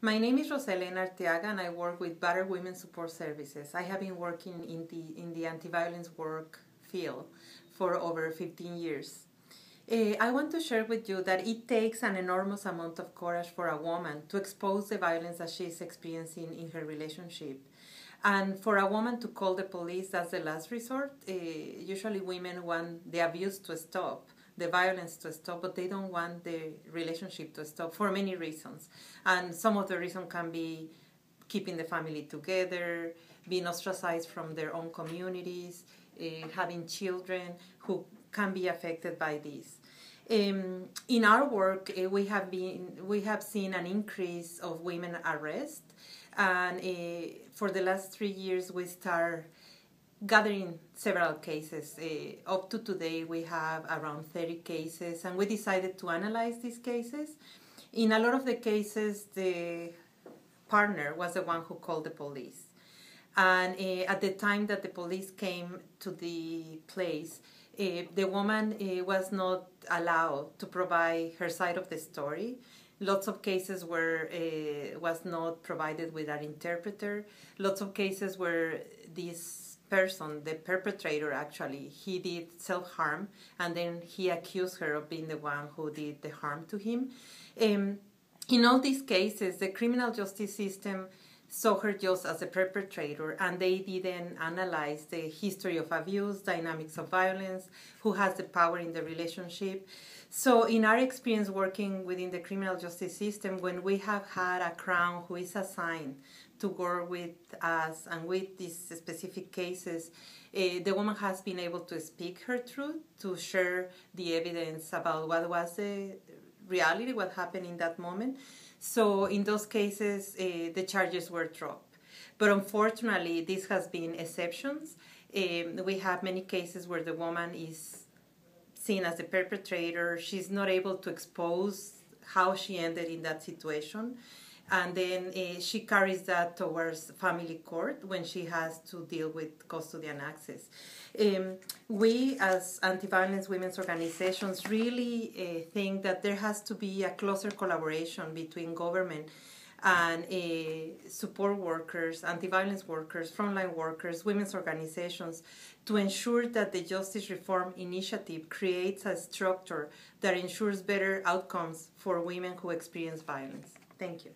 My name is Rosa Elena Arteaga and I work with Battered Women Support Services. I have been working in the, in the anti-violence work field for over 15 years. Uh, I want to share with you that it takes an enormous amount of courage for a woman to expose the violence that she is experiencing in her relationship. And for a woman to call the police, as the last resort. Uh, usually women want the abuse to stop the violence to stop, but they don't want the relationship to stop for many reasons. And some of the reason can be keeping the family together, being ostracized from their own communities, uh, having children who can be affected by this. Um, in our work, uh, we have been we have seen an increase of women arrest, and uh, for the last three years, we start gathering several cases. Uh, up to today, we have around 30 cases, and we decided to analyze these cases. In a lot of the cases, the partner was the one who called the police. And uh, at the time that the police came to the place, uh, the woman uh, was not allowed to provide her side of the story. Lots of cases where uh, was not provided with an interpreter. Lots of cases where this person, the perpetrator actually, he did self harm and then he accused her of being the one who did the harm to him. Um, in all these cases, the criminal justice system saw her just as a perpetrator and they didn't analyze the history of abuse, dynamics of violence, who has the power in the relationship. So, in our experience working within the criminal justice system, when we have had a crown who is assigned to work with us and with these specific cases, uh, the woman has been able to speak her truth, to share the evidence about what was the reality, what happened in that moment. So in those cases, uh, the charges were dropped. But unfortunately, this has been exceptions. Um, we have many cases where the woman is seen as the perpetrator. She's not able to expose how she ended in that situation and then uh, she carries that towards family court when she has to deal with custody and access. Um, we, as anti-violence women's organizations, really uh, think that there has to be a closer collaboration between government and uh, support workers, anti-violence workers, frontline workers, women's organizations to ensure that the Justice Reform Initiative creates a structure that ensures better outcomes for women who experience violence. Thank you.